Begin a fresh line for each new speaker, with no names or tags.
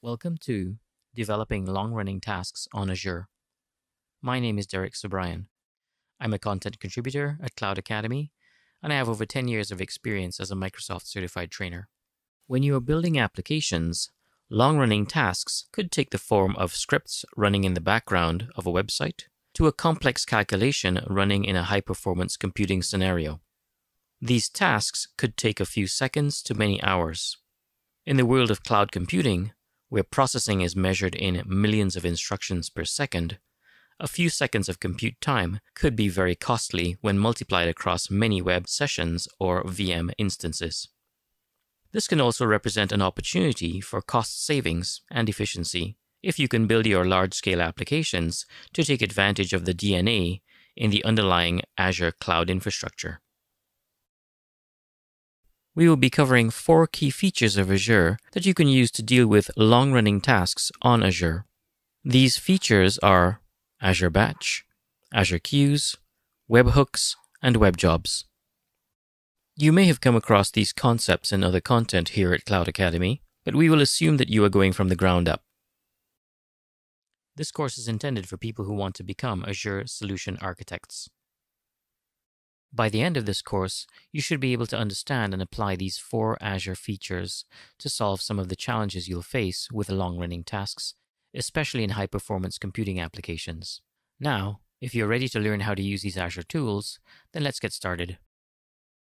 Welcome to Developing Long Running Tasks on Azure. My name is Derrick Sobrian. I'm a content contributor at Cloud Academy, and I have over 10 years of experience as a Microsoft certified trainer. When you are building applications, long running tasks could take the form of scripts running in the background of a website to a complex calculation running in a high performance computing scenario. These tasks could take a few seconds to many hours. In the world of cloud computing, where processing is measured in millions of instructions per second, a few seconds of compute time could be very costly when multiplied across many web sessions or VM instances. This can also represent an opportunity for cost savings and efficiency if you can build your large scale applications to take advantage of the DNA in the underlying Azure cloud infrastructure. We will be covering four key features of Azure that you can use to deal with long running tasks on Azure. These features are Azure Batch, Azure Queues, Webhooks, and Web Jobs. You may have come across these concepts in other content here at Cloud Academy, but we will assume that you are going from the ground up. This course is intended for people who want to become Azure solution architects. By the end of this course, you should be able to understand and apply these four Azure features to solve some of the challenges you'll face with long running tasks, especially in high performance computing applications. Now, if you're ready to learn how to use these Azure tools, then let's get started.